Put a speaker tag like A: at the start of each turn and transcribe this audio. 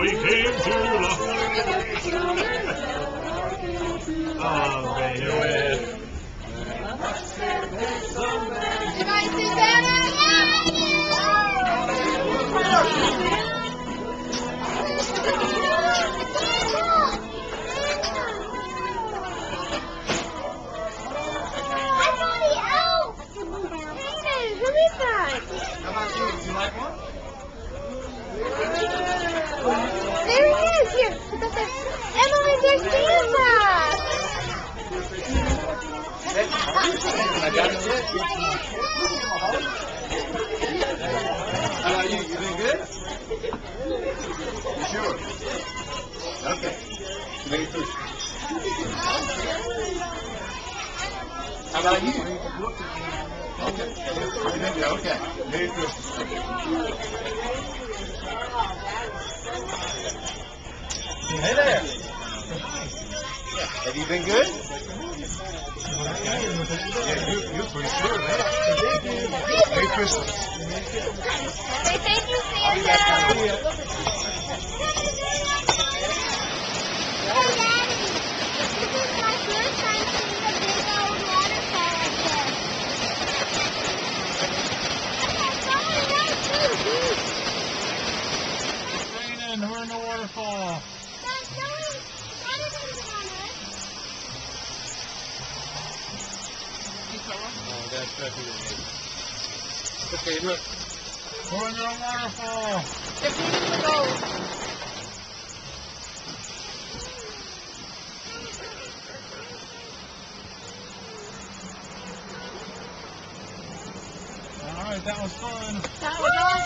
A: How he came to love. oh, baby.
B: Emily, there's Santa.
C: I got it. How about you? You doing good? You sure? Okay. Merry Christmas. How about you? Okay. Okay. Merry Christmas. Hey there. Have you been good? Yeah, you, you're pretty sure. Merry Christmas.
B: Say thank you, Santa.
A: we're in the waterfall.
C: Oh, Okay, look.
A: In the waterfall.
B: They're beating the gold.
A: All right, that was fun.
B: That was.